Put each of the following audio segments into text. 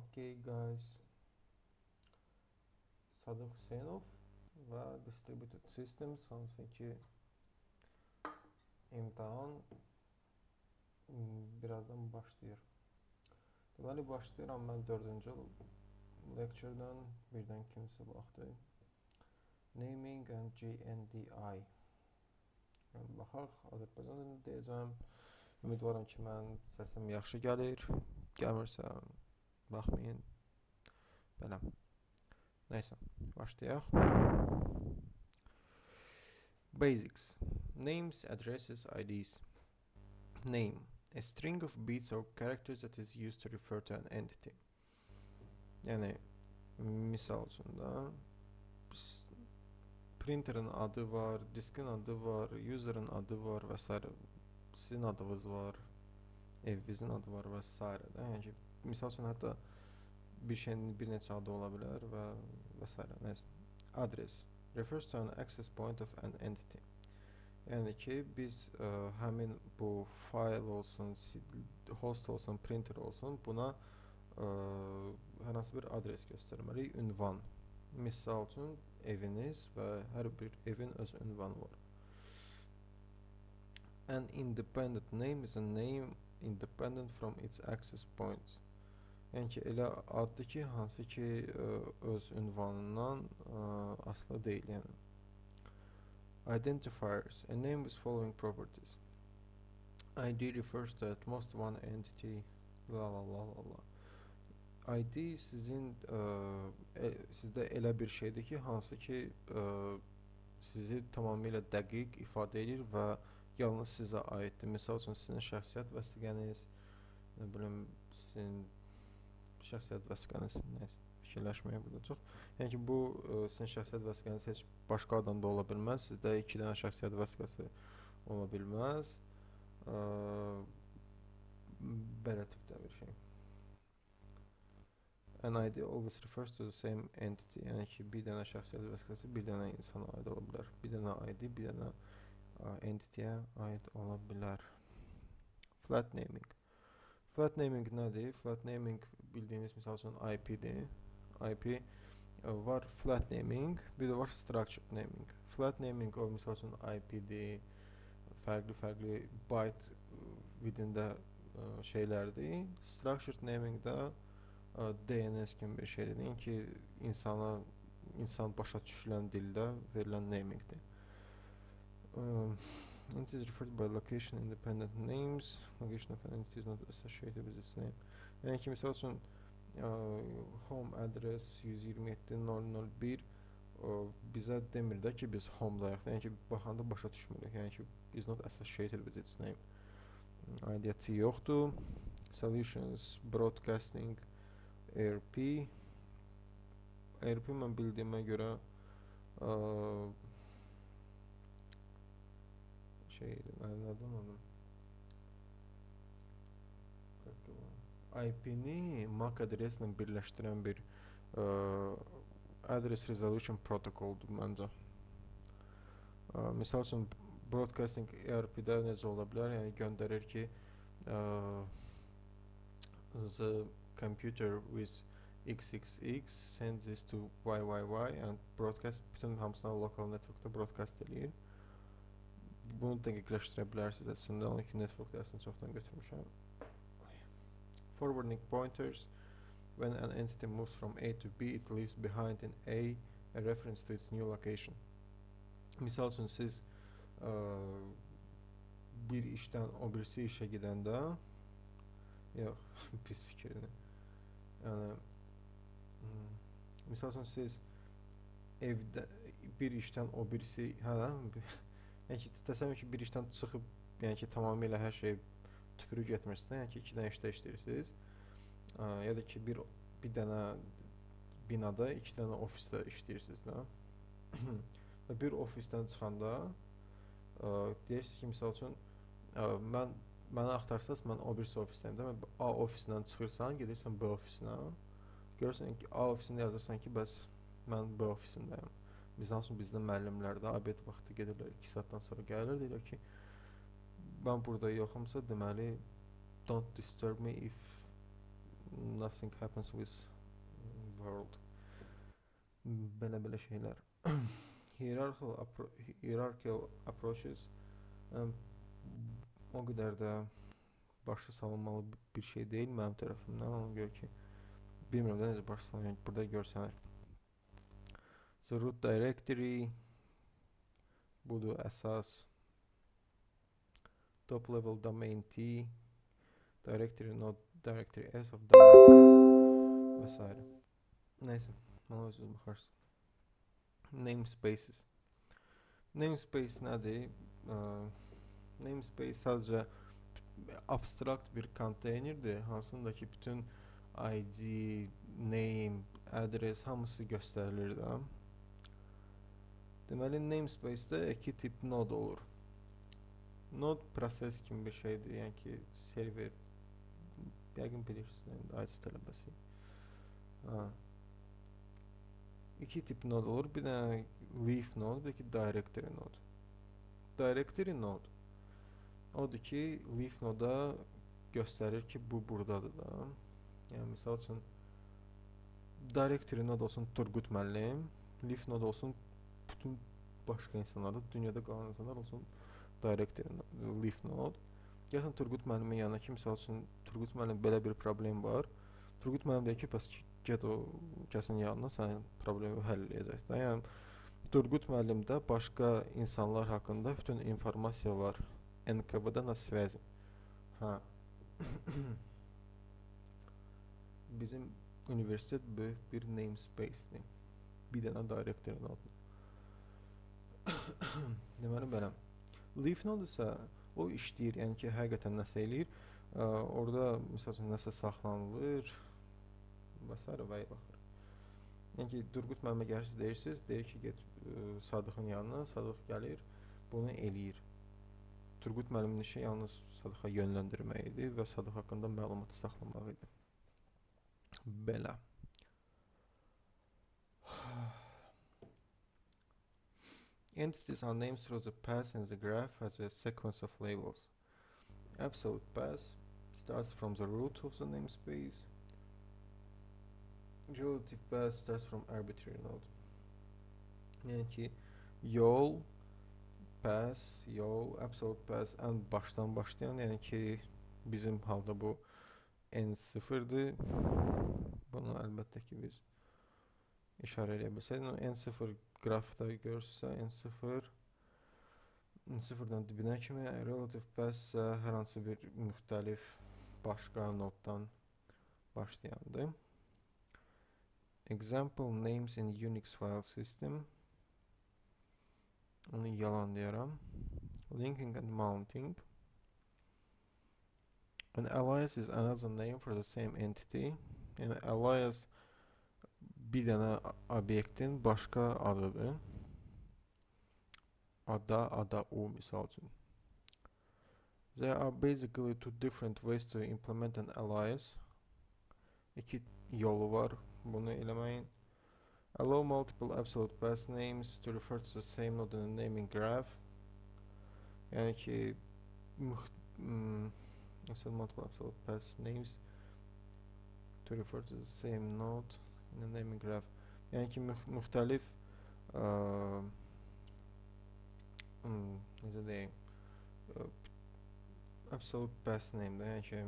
Okay guys. Sadıq Hüseynov və Distributed Systems hansı ki imtahan birazdan başlayır. Deməli başlayıram mən 4-cü lecture-dan birdən kimsə baxdı. Naming and GNDI. Yəni baxaq Azərbaycan dilində deyəcəm. Ümidvaram ki, mən səsim yaxşı gəlir. Gəlmirsə Baxmayın. Belə. Nəysə, başlayaq. Basics. Names, addresses, IDs. Name. A string of bits or characters that is used to refer to an entity. Yəni misal üçün də printerin adı var, diskin adı var, user'ın adı var və. Sizin adınız var, evinizin adı var misal üçün hətta bir şeyin bir neçə adı ola bilər və və s. Nəsə. Adres refers to an access point of an entity. Yəni ki, biz ə, həmin bu fayl olsun, host olsun, printer olsun, buna ə, hər hansı bir adres göstərməliyik, ünvan. Misal üçün eviniz və hər bir evin öz ünvanı var. An independent name is a name independent from its access points. Yəni ki, elə addır ki, hansı ki ə, öz ünvanından ə, asılı deyil, yəni. Identifiers, a name with following properties. ID refers to at most one entity, la la la la la. ID sizin ə, e, sizdə elə bir şeydir ki, hansı ki ə, sizi tamamilə dəqiq ifadə edir və yalnız sizə aiddir. Məsəl üçün sizin şəxsiyyət vəsiqəniz, nə bilim, sizin şəxsiyyət vəsiqəniz nəsə fikirləşməyə çox. Yəni ki, bu ə, sizin şəxsiyyət vəsiqəniz heç başqa adamda ola bilməz. Sizdə 2 dənə şəxsiyyət vəsiqəsi ola bilməz. Ə, belə tipdə bir şey. An ID always refers to the same entity. Yəni ki, bir dənə şəxsiyyət vəsiqəsi bir dənə insana aid ola bilər. Bir dənə ID bir dənə entity-yə aid ola bilər. Flat naming. Flat naming nədir? Flat naming bildiyiniz misal üçün IP-dir. IP e, var flat naming, bir də var structured naming. Flat naming o misal üçün IP-dir, fərqli-fərqli byte vidində ə, e, şeylərdir. Structured naming də e, DNS kimi bir şeydir ki, insana insan başa düşülən dildə verilən namingdir. It is referred by location independent names. Location of an entity is not associated with its name. Yəni ki, misal üçün uh, home address 127.001 uh, bizə demir də ki, biz home-dayıq. Yəni ki, baxanda başa düşmürük. Yəni ki, is not associated with its name. Aidiyyəti yoxdur. Solutions, broadcasting, ARP. ARP mən bildiyimə görə uh, şeydi. Adını unuttum. IP-ni MAC adreslə birləşdirən bir ə, address resolution protokoldur məncə. Ə, misal üçün broadcasting ERP-də necə ola bilər? Yəni göndərir ki, ə, the computer with XXX sends this to YYY and broadcast bütün hamısını local networkda broadcast eləyir bunu dəqiqləşdirə bilərsiniz əslində. Onun ki, network dərsini çoxdan götürmüşəm. Forwarding pointers when an entity moves from A to B, it leaves behind in A a reference to its new location. Misal üçün siz ə, bir işdən o birisi işə gedəndə yox, pis fikirdir. Yəni hmm, misal üçün siz evdə bir işdən o birisi, hə, Yəni ki, təsəvvür ki, bir işdən çıxıb, yəni ki, tamamilə hər şey tüpürü getmirsinizsə, yəni ki, iki dənə işdə işləyirsiniz. Ya da ki, bir bir dənə binada iki dənə ofisdə işləyirsiniz də. Və bir ofisdən çıxanda ə, deyirsiniz ki, məsəl üçün ə, mən məni axtarsaz, mən o birisi ofisdəyəm də. Mən A ofisindən çıxırsan, gedirsən B ofisinə. Görürsən ki, A ofisində yazırsan ki, bəs mən B ofisindəyəm. Misal üçün bizdə müəllimlər də abed vaxtı gedirlər 2 saatdan sonra gəlirlər deyirlər ki, mən burada yoxumsa deməli don't disturb me if nothing happens with world. Belə-belə şeylər. hierarchical appro hierarchical approaches um, o qədər də başa salınmalı bir şey deyil mənim tərəfimdən. Ona görə ki, bilmirəm də necə başa salınır. Burada görsənir. The root directory budur əsas. Top level domain T directory node directory S of domain S vesaire. Neyse, bana özünüz bakarsın. Namespaces. Namespace nədir? Uh, namespace sadəcə abstrakt bir konteynerdir, hansındakı bütün ID, name, adres hamısı göstərilir də. Deməli namespace-də iki tip node olur. Node proses kimi bir şeydir, yəni ki, server yəqin bilirsiniz, IT tələbəsi. Ha. İki tip node olur. Bir dənə leaf node, bir ki directory node. Directory node odur ki, leaf noda göstərir ki, bu burdadır da. Yəni misal üçün directory node olsun Turqut müəllim, leaf node olsun bütün başqa insanlar da, dünyada qalan insanlar olsun directory leaf node. Gəlsən Turqut müəllimin yanına ki, misal üçün Turqut müəllim belə bir problem var. Turqut müəllim deyir ki, bəs get o kəsin yanına sənin problemi həll edəcək də. Yəni Turqut müəllimdə başqa insanlar haqqında bütün informasiya var. NKVD на связи. Ha. Bizim universitet böyük bir namespace-dir. Bir dənə directory adı. Deməli belə. Leaf node isə o işləyir, yəni ki, həqiqətən nəsə eləyir. Orada məsəl üçün nəsə saxlanılır, və s. və axır. Yəni ki, Durqut müəllimə gəlirsiniz, deyirsiniz, deyir ki, get ə, Sadıqın yanına, Sadıq gəlir, bunu eləyir. Turqut müəllimin işi yalnız Sadıqa yönləndirmək idi və Sadıq haqqında məlumatı saxlamaq idi. Belə. Entities are named through the path in the graph as a sequence of labels. Absolute path starts from the root of the namespace relative path starts from arbitrary node. Yəni yol, pass, yol, absolute pass ən başdan başlayan, yəni ki, bizim halda bu n0-dır. Bunu əlbəttə ki, biz işarə edə bilsəydik. n0 qrafda görürsə, n0 n0-dan dibinə kimi relative pass hər hansı bir müxtəlif başqa noddan başlayandır. Example names in Unix file system. Onu yalan diyorum. Linking and mounting. An alias is another name for the same entity. Yani alias bir obyektin adıdır. Ada, ada u misal üçün. There are basically two different ways to implement an alias. İki yolu var bunu eləməyin. Allow multiple absolute path names to refer to the same node in the naming graph. Yəni ki, mesela hmm, multiple absolute path names to refer to the same node naming graph. Yəni ki, müx müxtəlif ə, necə deyim, absolute path name də, yəni ki,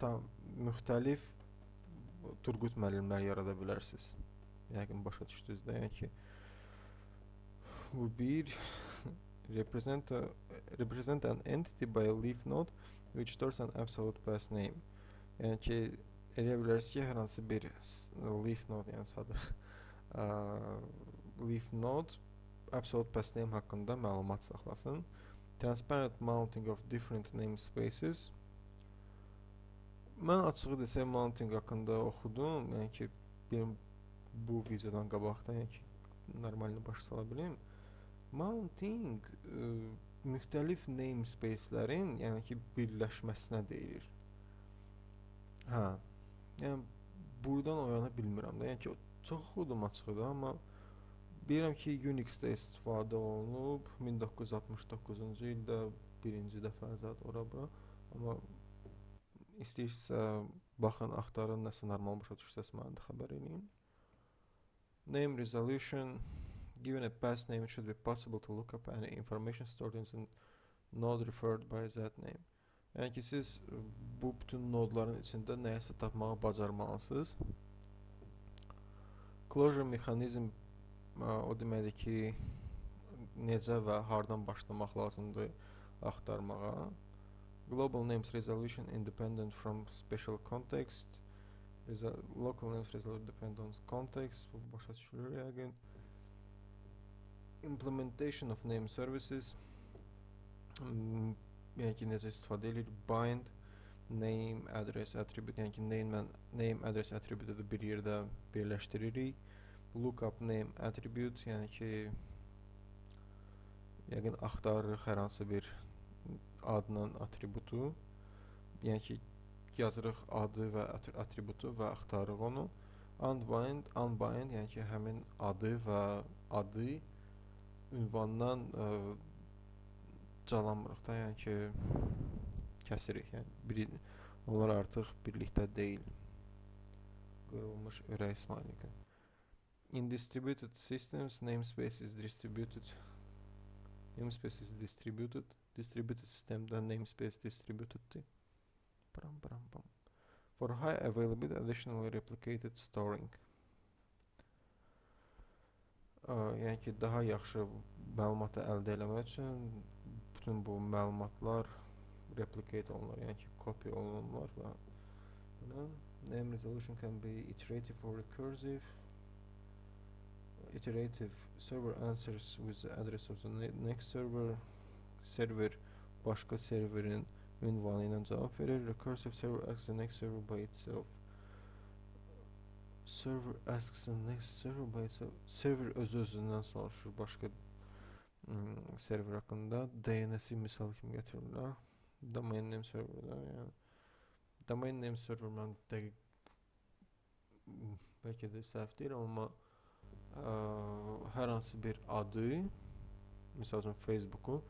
tam müxtəlif Turgut müəllimlər yarada bilərsiniz. Yəqin başa düşdünüz də, yəni ki bu bir represent a, represent an entity by a leaf node which stores an absolute path name. Yəni ki elə bilərsiniz ki, hər hansı bir leaf node, yəni sadıq leaf node absolute path name haqqında məlumat saxlasın. Transparent mounting of different namespaces Mən açığı desəm mounting haqqında oxudum. Yəni ki, benim bu videodan qabaqdan yəni ki, normalını başa sala bilim. Mounting ə, müxtəlif namespace-lərin, yəni ki, birləşməsinə deyilir. Hə. Yəni burdan o yana bilmirəm də. Yəni ki, çox oxudum açığı da, amma bilirəm ki, Unix-də istifadə olunub 1969-cu ildə birinci dəfə zət ora bura, amma istəyirsə baxın, axtarın, nəsə normal başa düşsəz mənə də xəbər eləyin. Name resolution given a past name it should be possible to look up any information stored in node referred by that name. Yəni ki, siz bu bütün nodların içində nəyəsə tapmağı bacarmalısınız. Closure mexanizm o deməkdir ki, necə və hardan başlamaq lazımdır axtarmağa. Global names resolution independent from special context. Resol local names resolution depend on context. Bu başa düşülür yəqin. Implementation of name services. Hmm, yəni ki, necə istifadə edilir? Bind name address attribute, yəni ki, name, name address attribute-ı bir yerdə birləşdiririk. Lookup name attribute, yəni ki, yəqin axtarırıq hər hansı bir adla atributu. Yəni ki, yazırıq adı və atributu və axtarırıq onu. Unbind, unbind, yəni ki, həmin adı və adı ünvandan ə, calanmırıq da, yəni ki, kəsirik. Yəni bir onlar artıq birlikdə deyil. Qırılmış ürək smaylıqı. In distributed systems, namespace is distributed. Namespace is distributed. Distributed sistemdə namespace distributeddir. Param, param, pam. For high availability, additionally replicated storing. Ə, yəni ki, daha yaxşı məlumatı əldə etmək üçün bütün bu məlumatlar replicate olunur, yəni ki, və belə name resolution can be iterative or recursive. Iterative server answers with the address of the ne next server. Server başqa serverin ünvanı ilə cavab verir. Recursive server asks the next server by itself. Server asks the next server by itself. Server öz-özündən soruşur başqa hmm, server haqqında. DNS-i misal kimi gətirirlər domain name serverdə, yəni domain name server mən dəqiq bəlkə də səhv deyirəm, amma ə, hər hansı bir adı, məsəl üçün Facebooku,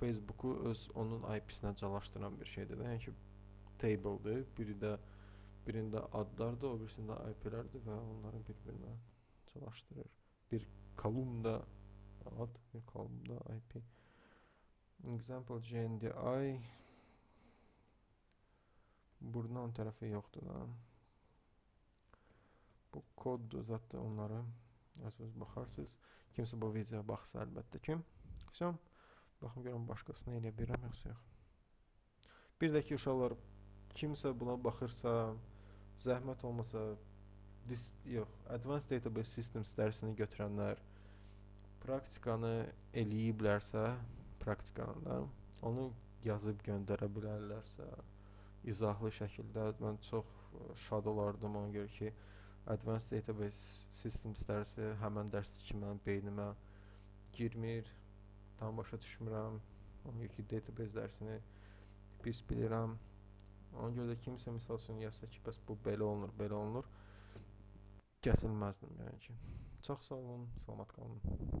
Facebooku öz onun IP-sinə calaşdıran bir şeydir də. Yəni ki, table-dır. Biri də birində adlardır, o birisində IP-lərdir və onları bir-birinə calaşdırır. Bir kolumda ad, bir kolumda IP. Example GNDI Buradan ön tərəfi yoxdur da. Bu koddur zətdə onları özünüz baxarsınız. Kimsə bu videoya baxsa əlbəttə ki. Все. Baxım görüm başqasını eləyə bilirəm yoxsa yox. Bir də ki uşaqlar kimsə buna baxırsa, zəhmət olmasa dis yox, Advanced Database Systems dərsini götürənlər praktikanı eləyiblərsə, praktikanı onu yazıb göndərə bilərlərsə izahlı şəkildə mən çox şad olardım ona görə ki Advanced Database Systems dərsi həmən dərsdir ki mənim beynimə girmir tam başa düşmürəm. Ona görə ki database dərsini pis bilirəm. Ona görə də kimsə misal üçün yazsa ki bəs bu belə olunur belə olunur kəsilməzdim yəni ki. Çox sağ olun salamat qalın